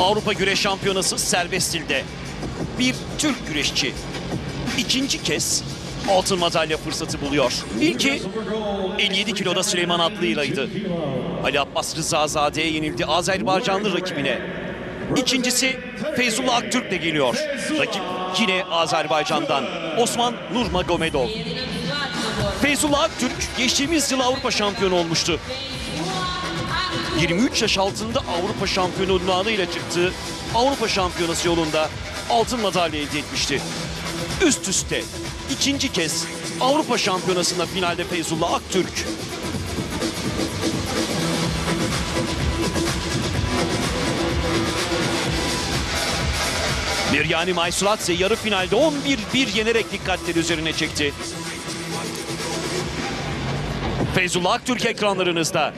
Avrupa Güreş Şampiyonası serbest stilde. Bir Türk güreşçi ikinci kez altın madalya fırsatı buluyor. İlki 57 kiloda Süleyman Atlı'ylaydı. Ali Abbas Rızazade'ye yenildi Azerbaycanlı rakibine. İkincisi Feyzullah Aktürk'le geliyor. Rakip yine Azerbaycan'dan Osman Nurmagomedov. Feyzullah Aktürk geçtiğimiz yıl Avrupa şampiyonu olmuştu. 23 yaş altında Avrupa şampiyonu unvanıyla çıktığı Avrupa şampiyonası yolunda altın madalya elde etmişti. Üst üste ikinci kez Avrupa şampiyonasında finalde Feyzullah Aktürk. Miryani Maysuratse yarı finalde 11-1 yenerek dikkatleri üzerine çekti. Feyzullah Aktürk ekranlarınızda.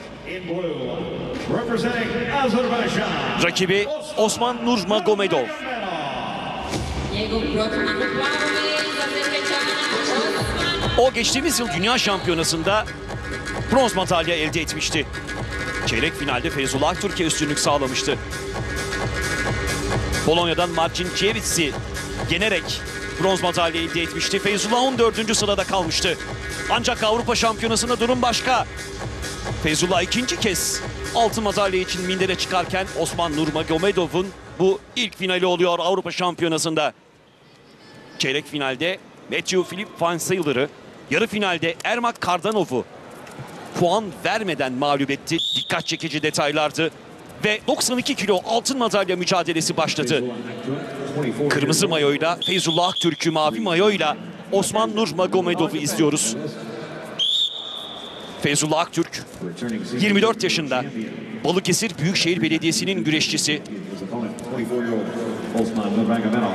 Rakibi Osman Azerbejdžana Osman O geçtiğimiz yıl dünya şampiyonasında bronz madalya elde etmişti. Çeyrek finalde Feyzullah Aktürk'e üstünlük sağlamıştı. Polonya'dan Marcin Ciewiczi yenerek bronz madalya elde etmişti. Feyzullah 14. sırada kalmıştı. Ancak Avrupa şampiyonasında durum başka. Feyzullah ikinci kez altın madalya için mindere çıkarken Osman Nurmagomedov'un bu ilk finali oluyor Avrupa şampiyonasında. Çeyrek finalde Matthew Philip Van Sailer'ı, yarı finalde Ermak Kardanov'u puan vermeden mağlup etti. Dikkat çekici detaylardı. Ve 92 kilo altın madalya mücadelesi başladı. Kırmızı mayoyla Feyzullah Aktürk'ü mavi mayoyla Osman Nur Magomedov'u izliyoruz. Feyzullah Aktürk 24 yaşında Balıkesir Büyükşehir Belediyesi'nin güreşçisi. Osman Nurmagomedov,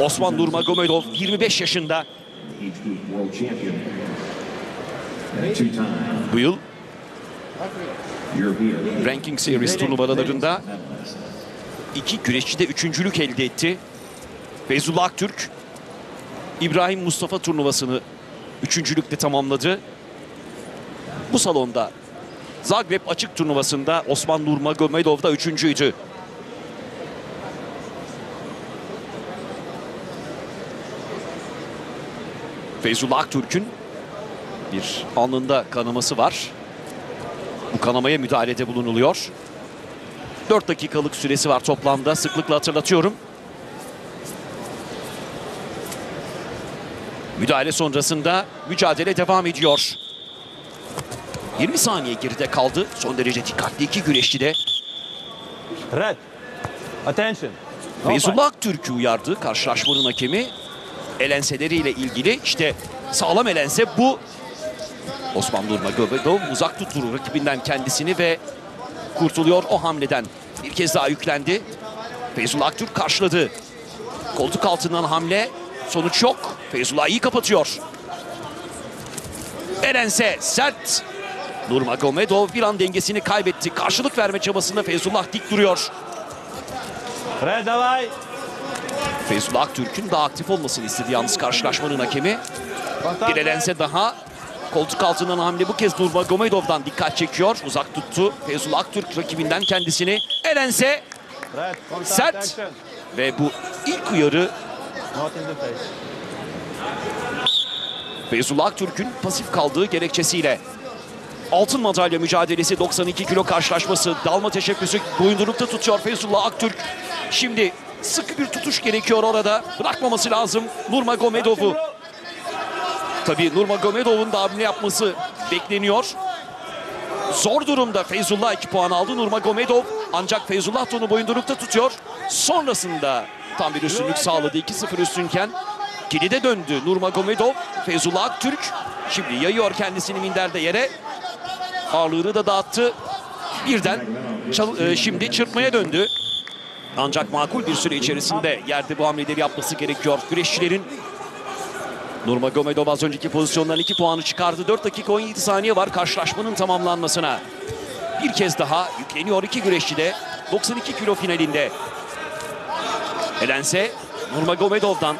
Osman Nurmagomedov 25 yaşında. Bu yıl Ranking Series turnuvalarında iki güreşçi de üçüncülük elde etti. Feyzullah Aktürk İbrahim Mustafa turnuvasını üçüncülükle tamamladı. Bu salonda Zagreb açık turnuvasında Osman Nurmagomedov da üçüncüydü. Feyzullah Aktürk'ün bir alnında kanaması var. Bu kanamaya müdahalede bulunuluyor. 4 dakikalık süresi var toplamda. Sıklıkla hatırlatıyorum. Müdahale sonrasında mücadele devam ediyor. 20 saniye geride kaldı. Son derece dikkatli iki güreşçi de. Red. Attention. Feyzullah Aktürk'ü uyardı karşılaşmanın hakemi. Elenseleriyle ilgili işte sağlam elense bu. Osman Nurmagomedov uzak tutturur rakibinden kendisini ve kurtuluyor o hamleden. Bir kez daha yüklendi. Feyzullah Aktürk karşıladı. Koltuk altından hamle. Sonuç yok. Feyzullah iyi kapatıyor. Elense sert. Nurmagomedov bir an dengesini kaybetti. Karşılık verme çabasında Feyzullah dik duruyor. Redavay. Feyzullah Aktürk'ün daha aktif olmasını istedi yalnız karşılaşmanın hakemi. Direlense daha koltuk altından hamle bu kez Nurmagomedov'dan dikkat çekiyor. Uzak tuttu. Feyzullah Aktürk rakibinden kendisini. Elense sert ve bu ilk uyarı Feyzullah Aktürk'ün pasif kaldığı gerekçesiyle Altın madalya mücadelesi 92 kilo karşılaşması. Dalma teşebbüsü boyundurukta tutuyor Feyzullah Aktürk. Şimdi sıkı bir tutuş gerekiyor orada. Bırakmaması lazım Nurmagomedov'u. Tabii Nurmagomedov'un da hamle yapması bekleniyor. Zor durumda Feyzullah 2 puan aldı. Nurmagomedov ancak Feyzullah da onu boyundurukta tutuyor. Sonrasında tam bir üstünlük sağladı. 2-0 üstünken kilide döndü Nurmagomedov. Feyzullah Aktürk şimdi yayıyor kendisini minderde yere. Ağırlığını da dağıttı. Birden çal- e, şimdi çırpmaya döndü. Ancak makul bir süre içerisinde yerde bu hamleleri yapması gerekiyor. Güreşçilerin Nurmagomedov az önceki pozisyondan 2 puanı çıkardı. 4 dakika 17 saniye var karşılaşmanın tamamlanmasına. Bir kez daha yükleniyor iki güreşçi de 92 kilo finalinde. Elense Nurmagomedov'dan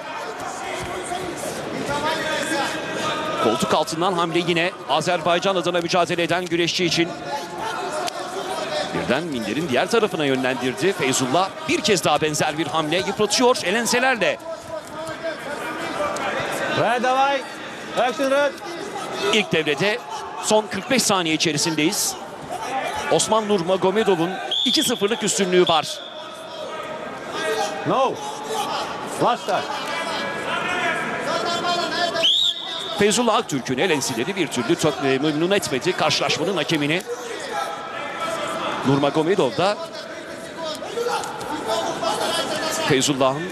Koltuk altından hamle yine Azerbaycan adına mücadele eden güreşçi için. Birden Minder'in diğer tarafına yönlendirdi. Feyzullah bir kez daha benzer bir hamle yıpratıyor elenselerle. İlk devrede son 45 saniye içerisindeyiz. Osman Nur Magomedov'un 2-0'lık üstünlüğü var. No. Last time. Feyzullah Aktürk'ün elensileri bir türlü tö- e, memnun etmedi karşılaşmanın hakemini. Nurmagomedov da Feyzullah'ın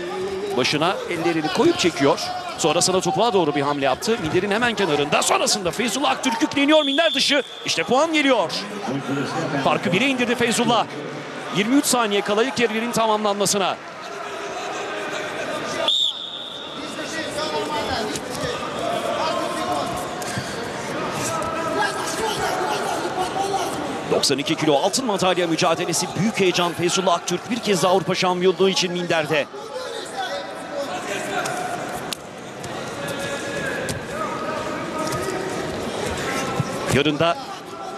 başına ellerini koyup çekiyor. Sonrasında topuğa doğru bir hamle yaptı. Minder'in hemen kenarında. Sonrasında Feyzullah Aktürk yükleniyor minder dışı. İşte puan geliyor. Farkı 1'e indirdi Feyzullah. 23 saniye kala ilk tamamlanmasına. ...92 kilo altın madalya mücadelesi büyük heyecan. Feyzullah Aktürk bir kez Avrupa şampiyonluğu için minderde. Yarın da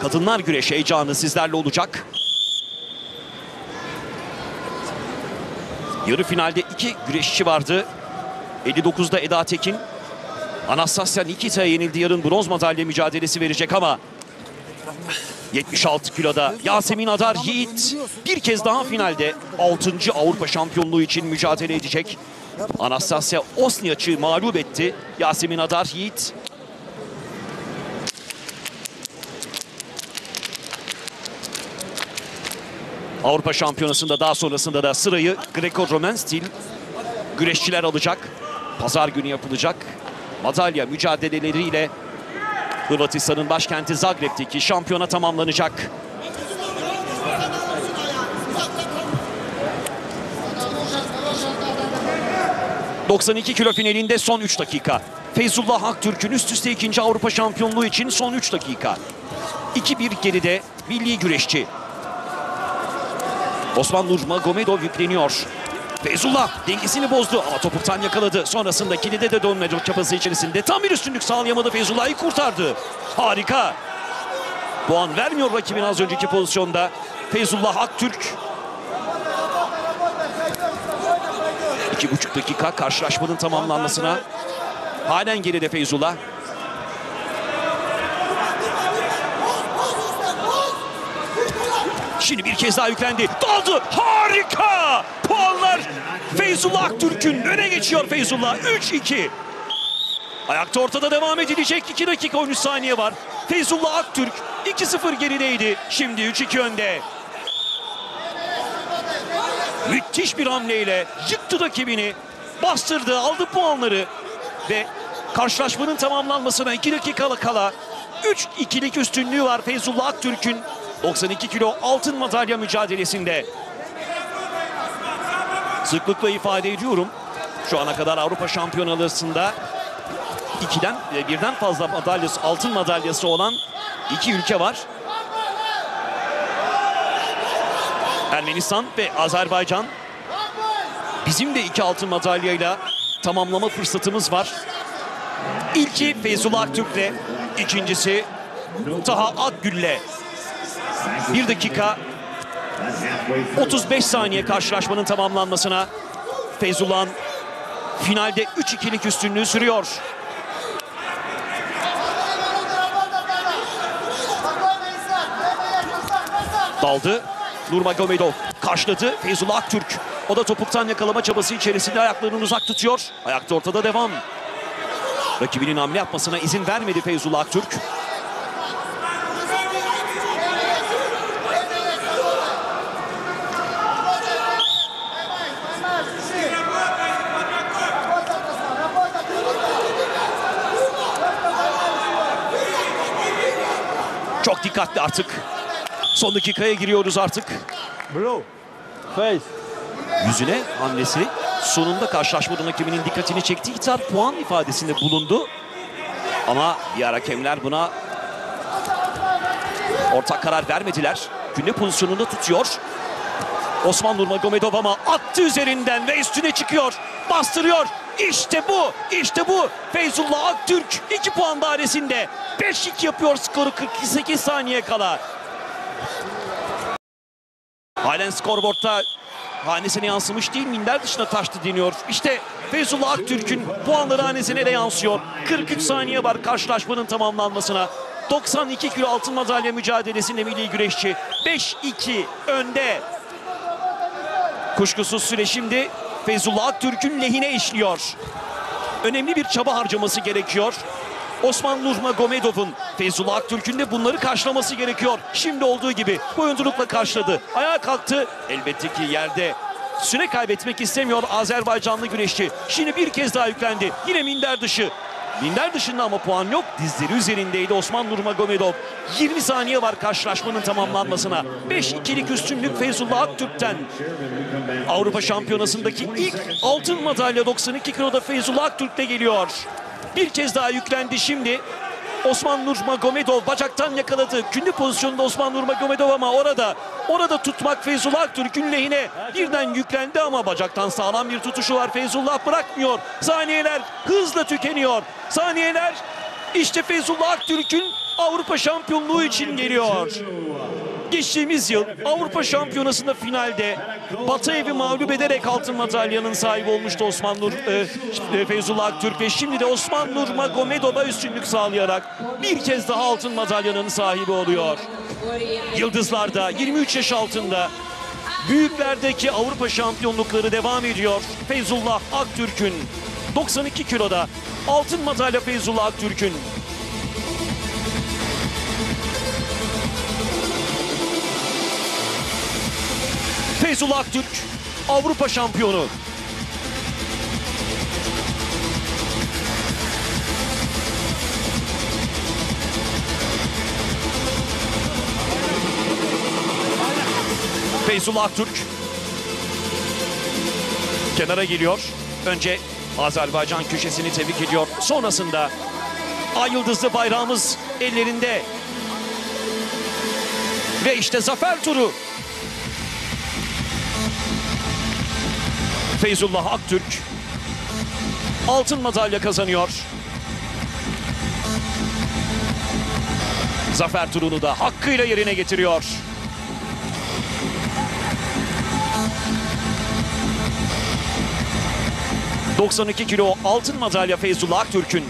kadınlar güreş heyecanı sizlerle olacak. Yarı finalde iki güreşçi vardı. 59'da Eda Tekin. Anastasia Nikita'ya yenildi. Yarın bronz madalya mücadelesi verecek ama 76 kiloda Yasemin Adar Yiğit bir kez daha finalde 6. Avrupa şampiyonluğu için mücadele edecek. Anastasia Osniaç'ı mağlup etti. Yasemin Adar Yiğit Avrupa Şampiyonası'nda daha sonrasında da sırayı Greco-Roman stil güreşçiler alacak. Pazar günü yapılacak madalya mücadeleleriyle Hırvatistan'ın başkenti Zagreb'teki şampiyona tamamlanacak. ...92 kilo finalinde son 3 dakika. Feyzullah Aktürk'ün üst üste ikinci Avrupa şampiyonluğu için son 3 dakika. 2-1 geride milli güreşçi. Osman Nurmagomedov yükleniyor. Feyzullah dengesini bozdu ama topuktan yakaladı. Sonrasında kilide de dönme çabası içerisinde tam bir üstünlük sağlayamadı. Feyzullah'ı kurtardı. Harika. Puan vermiyor rakibin az önceki pozisyonda. Feyzullah Aktürk. İki buçuk dakika karşılaşmanın tamamlanmasına. Halen geride Feyzullah. Şimdi bir kez daha yüklendi. Daldı. Harika. Puanlar Feyzullah Aktürk'ün öne geçiyor Feyzullah. 3-2. Ayakta ortada devam edilecek. 2 dakika 13 saniye var. Feyzullah Aktürk 2-0 gerideydi. Şimdi 3-2 önde. Müthiş bir hamleyle yıktı rakibini. Bastırdı, aldı puanları. Ve karşılaşmanın tamamlanmasına 2 dakika kala 3-2'lik üstünlüğü var Feyzullah Aktürk'ün 92 kilo altın madalya mücadelesinde. Sıklıkla ifade ediyorum. Şu ana kadar Avrupa Şampiyonalarında ikiden e, birden fazla madalyası, altın madalyası olan iki ülke var. Ermenistan ve Azerbaycan. Bizim de iki altın madalyayla tamamlama fırsatımız var. İlki Feyzullah Aktürk'le, ikincisi Taha Akgül'le. 1 dakika 35 saniye karşılaşmanın tamamlanmasına Feyzullah'ın finalde 3-2'lik üstünlüğü sürüyor. Daldı. Nurmagomedov karşıladı. Feyzullah Aktürk. O da topuktan yakalama çabası içerisinde ayaklarını uzak tutuyor. Ayakta ortada devam. Rakibinin hamle yapmasına izin vermedi Feyzullah Aktürk. Çok dikkatli artık. Son dakikaya giriyoruz artık. Blue. Face. Yüzüne hamlesi sonunda karşılaşmanın hakeminin dikkatini çekti. İthar puan ifadesinde bulundu. Ama diğer hakemler buna ortak karar vermediler. Günde pozisyonunda tutuyor. Osman Nurmagomedov ama attı üzerinden ve üstüne çıkıyor. Bastırıyor. İşte bu. işte bu. Feyzullah Aktürk 2 puan dairesinde. 5-2 yapıyor skoru 48 saniye kala. Halen skorboardta hanesine yansımış değil minder dışına taştı deniyor. İşte Feyzullah Aktürk'ün puanları hanesine de yansıyor. 43 saniye var karşılaşmanın tamamlanmasına. 92 kilo altın madalya mücadelesinde milli güreşçi 5-2 önde. Kuşkusuz süre şimdi Feyzullah Aktürk'ün lehine işliyor. Önemli bir çaba harcaması gerekiyor. Osman Nurmagomedov'un Feyzullah Aktürk'ün de bunları karşılaması gerekiyor. Şimdi olduğu gibi boyunculukla karşıladı. Ayağa kalktı. Elbette ki yerde süre kaybetmek istemiyor Azerbaycanlı güreşçi. Şimdi bir kez daha yüklendi. Yine minder dışı. Minder dışında ama puan yok. Dizleri üzerindeydi Osman Nurmagomedov. 20 saniye var karşılaşmanın tamamlanmasına. 5-2'lik üstünlük Feyzullah Aktürk'ten. Avrupa Şampiyonası'ndaki ilk altın madalya 92 kiloda Feyzullah Aktürk'le geliyor. Bir kez daha yüklendi şimdi. Osman Nurmagomedov bacaktan yakaladı. Künlü pozisyonunda Osman Nurmagomedov ama orada orada tutmak Feyzullah Aktürk'ün lehine birden yüklendi ama bacaktan sağlam bir tutuşu var. Feyzullah bırakmıyor. Saniyeler hızla tükeniyor. Saniyeler işte Feyzullah Aktürk'ün Avrupa şampiyonluğu için geliyor. Geçtiğimiz yıl Avrupa Şampiyonası'nda finalde Bataev'i mağlup ederek altın madalyanın sahibi olmuştu Osman Nur e, e, Feyzullah Aktürk ve şimdi de Osman Nur Magomedov'a üstünlük sağlayarak bir kez daha altın madalyanın sahibi oluyor. Yıldızlarda 23 yaş altında büyüklerdeki Avrupa şampiyonlukları devam ediyor. Feyzullah Aktürk'ün 92 kiloda altın madalya Feyzullah Aktürk'ün Feyzullah Aktürk Avrupa şampiyonu. Feyzullah Aktürk kenara geliyor. Önce Azerbaycan köşesini tebrik ediyor. Sonrasında Ay Yıldızlı bayrağımız ellerinde. Ve işte zafer turu Feyzullah Aktürk altın madalya kazanıyor. Zafer turunu da hakkıyla yerine getiriyor. ...92 kilo altın madalya Feyzullah Aktürk'ün...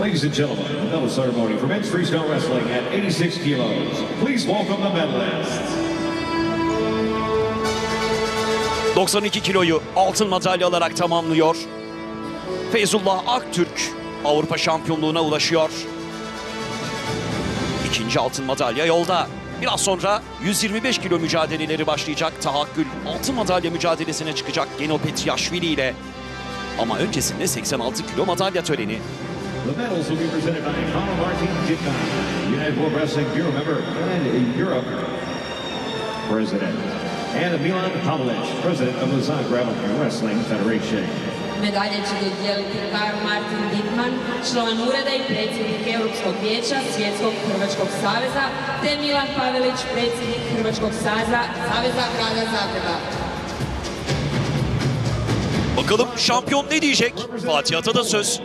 Ladies and gentlemen, the medal ceremony for men's freestyle wrestling at 86 kilos. Please welcome the medalists. 92 kiloyu altın madalya alarak tamamlıyor. Feyzullah Aktürk Avrupa şampiyonluğuna ulaşıyor. İkinci altın madalya yolda. Biraz sonra 125 kilo mücadeleleri başlayacak. Tahakkül altın madalya mücadelesine çıkacak Geno Petriyashvili ile. Ama öncesinde 86 kilo madalya töreni. The medals will be presented by Conor Martin Jitman, United World Wrestling Bureau member and Europe president. and Milan Pavlic, president of the Zagreb Wrestling Federation. Medalje će dodijeliti Karl Martin Dittman, član ureda i predsjednik Europskog vijeća Svjetskog Hrvačkog saveza, te Milan Pavelić, predsjednik Hrvačkog saveza, saveza grada Zagreba. Bakalım şampiyon ne diyecek? Fatih Ata da söz.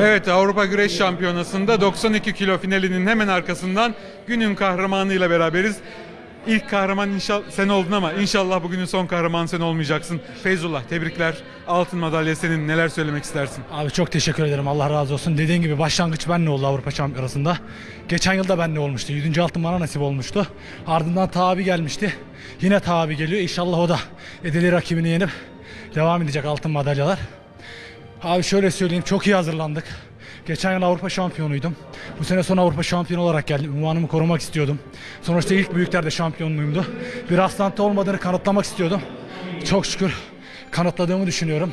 Evet Avrupa Güreş Şampiyonası'nda 92 kilo finalinin hemen arkasından günün kahramanıyla beraberiz. İlk kahraman inşallah sen oldun ama inşallah bugünün son kahramanı sen olmayacaksın. Feyzullah tebrikler. Altın madalya senin. Neler söylemek istersin? Abi çok teşekkür ederim. Allah razı olsun. Dediğin gibi başlangıç benle oldu Avrupa Şampiyonası'nda. Geçen yıl da benle olmuştu. 7. altın bana nasip olmuştu. Ardından Tabi gelmişti. Yine Tabi geliyor. İnşallah o da edeli rakibini yenip devam edecek altın madalyalar. Abi şöyle söyleyeyim çok iyi hazırlandık. Geçen yıl Avrupa şampiyonuydum. Bu sene son Avrupa şampiyonu olarak geldim. Ünvanımı korumak istiyordum. Sonuçta ilk büyüklerde şampiyonluğumdu. Bir rastlantı olmadığını kanıtlamak istiyordum. Çok şükür kanıtladığımı düşünüyorum.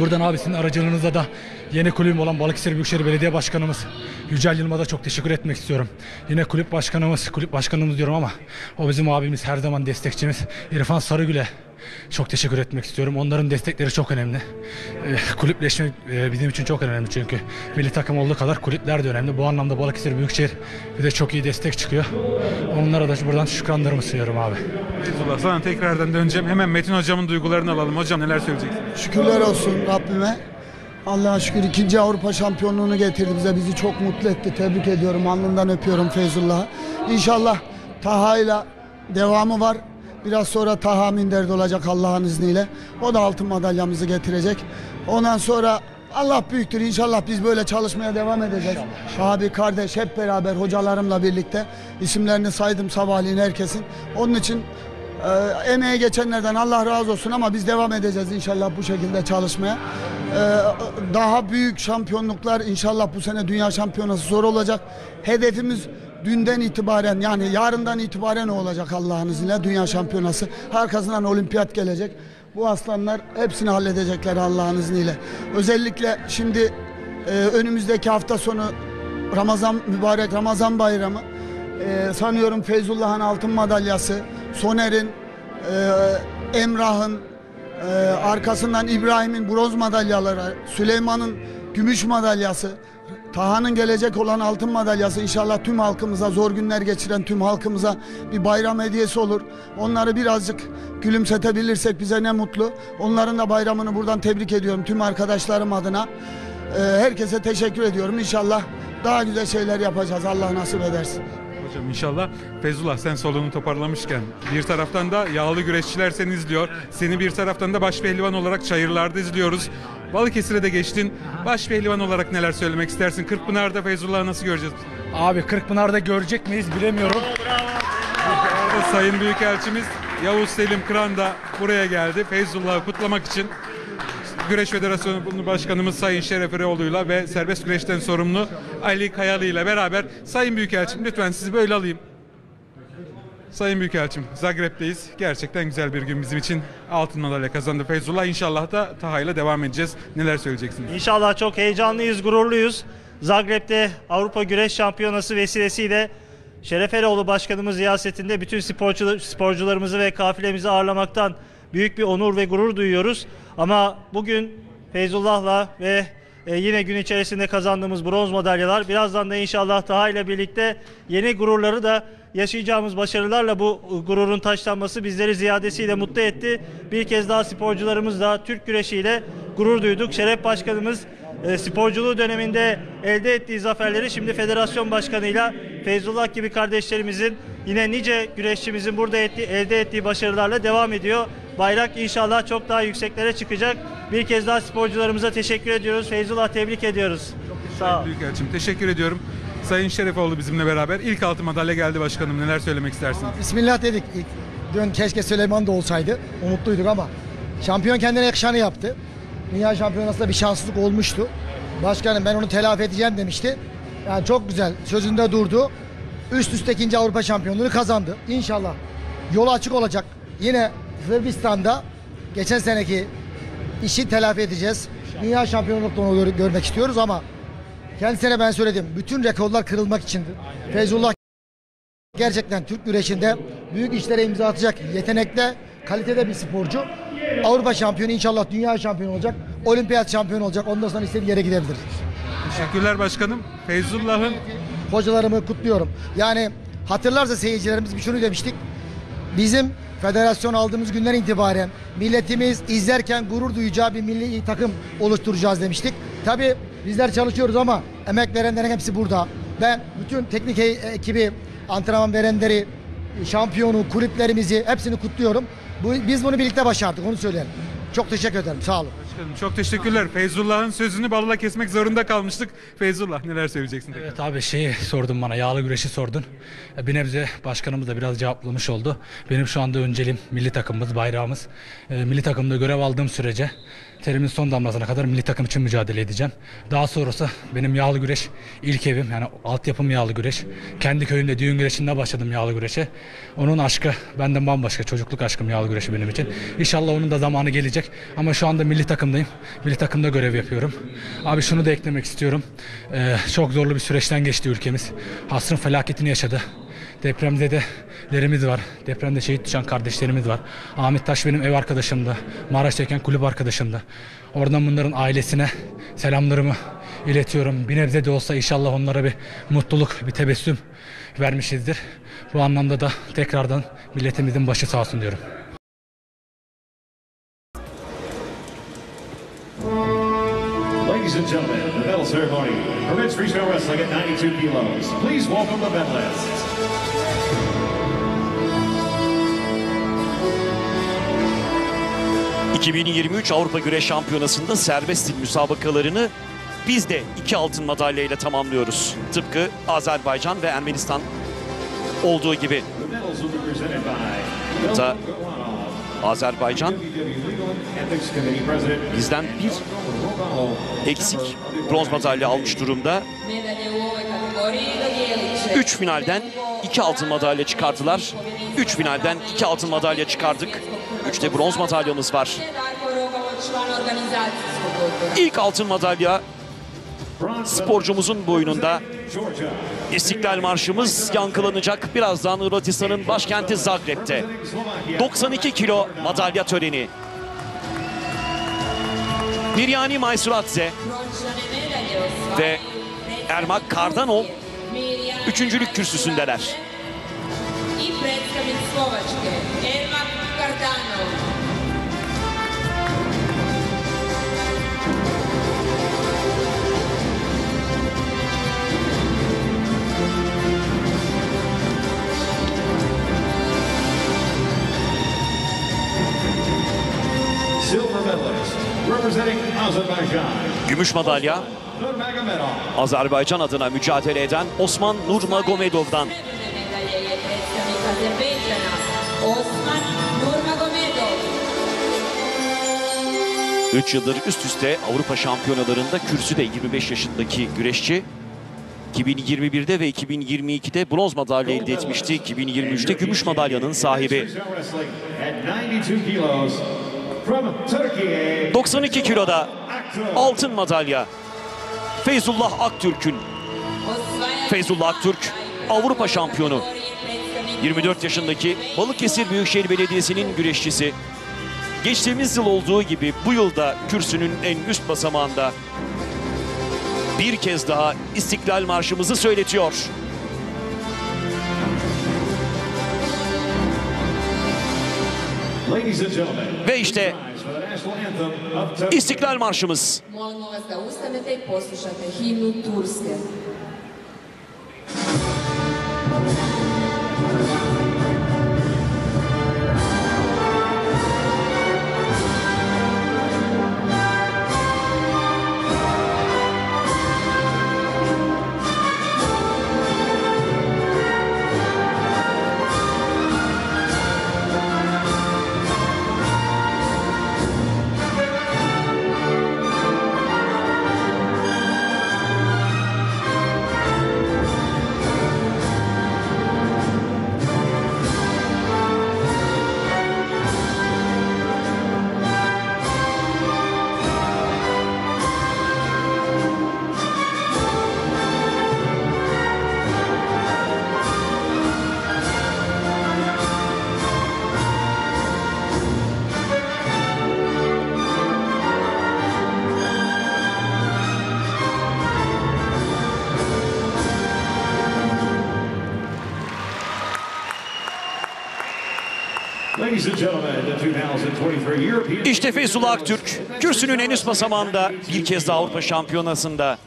Buradan abisinin aracılığınızla da yeni kulübüm olan Balıkesir Büyükşehir Belediye Başkanımız Yücel Yılmaz'a çok teşekkür etmek istiyorum. Yine kulüp başkanımız, kulüp başkanımız diyorum ama o bizim abimiz her zaman destekçimiz İrfan Sarıgül'e çok teşekkür etmek istiyorum. Onların destekleri çok önemli. Ee, kulüpleşme e, bizim için çok önemli çünkü milli takım olduğu kadar kulüpler de önemli. Bu anlamda Balıkesir Büyükşehir bize çok iyi destek çıkıyor. Onlara da buradan şükranlarımı sunuyorum abi. Feyzullah sana tekrardan döneceğim. Hemen Metin hocamın duygularını alalım. Hocam neler söyleyeceksin? Şükürler olsun Rabbime. Allah'a şükür ikinci Avrupa şampiyonluğunu getirdi bize. Bizi çok mutlu etti. Tebrik ediyorum. Alnından öpüyorum Feyzullah'ı. İnşallah Taha'yla devamı var. Biraz sonra Taha Minder'de olacak Allah'ın izniyle. O da altın madalyamızı getirecek. Ondan sonra Allah büyüktür. İnşallah biz böyle çalışmaya devam edeceğiz. Abi, kardeş hep beraber hocalarımla birlikte isimlerini saydım sabahleyin herkesin. Onun için ee, emeğe geçenlerden Allah razı olsun ama biz devam edeceğiz inşallah bu şekilde çalışmaya. Ee, daha büyük şampiyonluklar inşallah bu sene dünya şampiyonası zor olacak. Hedefimiz dünden itibaren yani yarından itibaren olacak Allah'ın izniyle dünya şampiyonası. Arkasından olimpiyat gelecek. Bu aslanlar hepsini halledecekler Allah'ın izniyle. Özellikle şimdi e, önümüzdeki hafta sonu Ramazan mübarek Ramazan bayramı. Ee, sanıyorum Feyzullah'ın altın madalyası, Soner'in, e, Emrah'ın, e, arkasından İbrahim'in bronz madalyaları, Süleyman'ın gümüş madalyası, Taha'nın gelecek olan altın madalyası inşallah tüm halkımıza, zor günler geçiren tüm halkımıza bir bayram hediyesi olur. Onları birazcık gülümsetebilirsek bize ne mutlu. Onların da bayramını buradan tebrik ediyorum tüm arkadaşlarım adına. Ee, herkese teşekkür ediyorum. İnşallah daha güzel şeyler yapacağız. Allah nasip edersin. Hocam inşallah. Feyzullah sen solunu toparlamışken bir taraftan da yağlı güreşçiler seni izliyor. Seni bir taraftan da baş pehlivan olarak çayırlarda izliyoruz. Balıkesir'e de geçtin. Baş pehlivan olarak neler söylemek istersin? Kırkpınar'da Feyzullah'ı nasıl göreceğiz? Abi Kırkpınar'da görecek miyiz bilemiyorum. Orada Sayın Büyükelçimiz Yavuz Selim Kıran da buraya geldi. Feyzullah'ı kutlamak için Güreş Federasyonu Başkanımız Sayın Şeref Eroğlu'yla ve serbest güreşten sorumlu Ali Kayalı ile beraber Sayın Büyükelçim lütfen sizi böyle alayım. Sayın Büyükelçim Zagreb'teyiz. Gerçekten güzel bir gün bizim için. Altın madalya kazandı Feyzullah. İnşallah da Taha ile devam edeceğiz. Neler söyleyeceksiniz? İnşallah çok heyecanlıyız, gururluyuz. Zagreb'de Avrupa Güreş Şampiyonası vesilesiyle Şeref Eroğlu Başkanımız riyasetinde bütün sporcu, sporcularımızı ve kafilemizi ağırlamaktan büyük bir onur ve gurur duyuyoruz. Ama bugün Feyzullah'la ve e, yine gün içerisinde kazandığımız bronz madalyalar birazdan da inşallah Taha ile birlikte yeni gururları da yaşayacağımız başarılarla bu gururun taşlanması bizleri ziyadesiyle mutlu etti. Bir kez daha sporcularımız da Türk güreşiyle gurur duyduk. Şeref Başkanımız e, sporculuğu döneminde elde ettiği zaferleri şimdi federasyon başkanıyla Feyzullah gibi kardeşlerimizin yine nice güreşçimizin burada etti, elde ettiği başarılarla devam ediyor. Bayrak inşallah çok daha yükseklere çıkacak. Bir kez daha sporcularımıza teşekkür ediyoruz. Feyzullah tebrik ediyoruz. Sağ ol. Büyükelçim teşekkür ediyorum. Sayın Şerefoğlu bizimle beraber. İlk altın madalya geldi başkanım. Neler söylemek istersiniz? Bismillah dedik. İlk, dün keşke Süleyman da olsaydı. Umutluyduk ama şampiyon kendine yakışanı yaptı. Dünya şampiyonasında bir şanssızlık olmuştu. Başkanım ben onu telafi edeceğim demişti. Yani çok güzel sözünde durdu. Üst üste ikinci Avrupa şampiyonluğunu kazandı. İnşallah yolu açık olacak. Yine Sırbistan'da geçen seneki işi telafi edeceğiz. Dünya şampiyonlukta onu gör- görmek istiyoruz ama Kendisine ben söyledim. Bütün rekorlar kırılmak içindir. Feyzullah gerçekten Türk güreşinde büyük işlere imza atacak yetenekte, kalitede bir sporcu. Avrupa şampiyonu inşallah dünya şampiyonu olacak. Olimpiyat şampiyonu olacak. Ondan sonra istediği yere gidebilir. Teşekkürler başkanım. Feyzullah'ın Hocalarımı kutluyorum. Yani hatırlarsa seyircilerimiz bir şunu demiştik. Bizim federasyon aldığımız günden itibaren milletimiz izlerken gurur duyacağı bir milli takım oluşturacağız demiştik. Tabii bizler çalışıyoruz ama emek verenlerin hepsi burada. Ben bütün teknik e- ekibi, antrenman verenleri, şampiyonu, kulüplerimizi hepsini kutluyorum. Bu, biz bunu birlikte başardık onu söyleyelim. Çok teşekkür ederim. Sağ olun. Başkanım çok teşekkürler. Feyzullah'ın sözünü balla kesmek zorunda kalmıştık. Feyzullah neler söyleyeceksin? tekrar? Evet abi şeyi sordun bana yağlı güreşi sordun. E, Bir nebze başkanımız da biraz cevaplamış oldu. Benim şu anda önceliğim milli takımımız, bayrağımız. E, milli takımda görev aldığım sürece terimin son damlasına kadar milli takım için mücadele edeceğim. Daha sonrası benim yağlı güreş ilk evim yani altyapım yağlı güreş. Kendi köyümde düğün güreşinde başladım yağlı güreşe. Onun aşkı benden bambaşka çocukluk aşkım yağlı güreşi benim için. İnşallah onun da zamanı gelecek. Ama şu anda milli takımdayım. Milli takımda görev yapıyorum. Abi şunu da eklemek istiyorum. Ee, çok zorlu bir süreçten geçti ülkemiz. Hasrın felaketini yaşadı. Depremzedelerimiz var. Depremde şehit düşen kardeşlerimiz var. Ahmet Taş benim ev arkadaşımdı. Maraş'tayken kulüp arkadaşımdı. Oradan bunların ailesine selamlarımı iletiyorum. Bir nebze de olsa inşallah onlara bir mutluluk, bir tebessüm vermişizdir. Bu anlamda da tekrardan milletimizin başı sağ olsun diyorum. Ladies and gentlemen, the medal ceremony men's freestyle wrestling at 92 kilos. Please welcome the medalists. ...2023 Avrupa Güreş Şampiyonası'nda serbest stil müsabakalarını biz de iki altın madalya ile tamamlıyoruz. Tıpkı Azerbaycan ve Ermenistan olduğu gibi. The Azerbaycan bizden bir eksik bronz madalya almış durumda. 3 finalden 2 altın madalya çıkarttılar. 3 finalden 2 altın madalya çıkardık. 3 de bronz madalyamız var. İlk altın madalya sporcumuzun boynunda. Georgia. İstiklal Marşımız yankılanacak birazdan Hırvatistan'ın başkenti Zagreb'te. 92 kilo madalya töreni. Medalje osvajaju ve Ermak Kardanov üçüncülük kürsüsündeler. Ermak Kardanov. Gümüş madalya. Azerbaycan adına mücadele eden Osman Nurmagomedov'dan. 3 yıldır üst üste Avrupa şampiyonalarında kürsüde 25 yaşındaki güreşçi. 2021'de ve 2022'de bronz madalya elde etmişti. 2023'te gümüş madalyanın sahibi. Freestyle wrestling at 92 kilos from Turkey. 92 kiloda altın madalya. Feyzullah Aktürk'ün Feyzullah Aktürk Avrupa şampiyonu. kategorije predstavnik 24 yaşındaki Balıkesir Büyükşehir Belediyesi'nin güreşçisi. Geçtiğimiz yıl olduğu gibi bu yılda kürsünün en üst basamağında bir kez daha İstiklal Marşımızı söyletiyor. Ladies and gentlemen, Ve işte. İstiklal Marşımız. Molimo vas da ustanete i poslušate himnu Turske. İşte Feyzullah Aktürk, kürsünün en üst basamağında bir kez daha Avrupa Şampiyonası'nda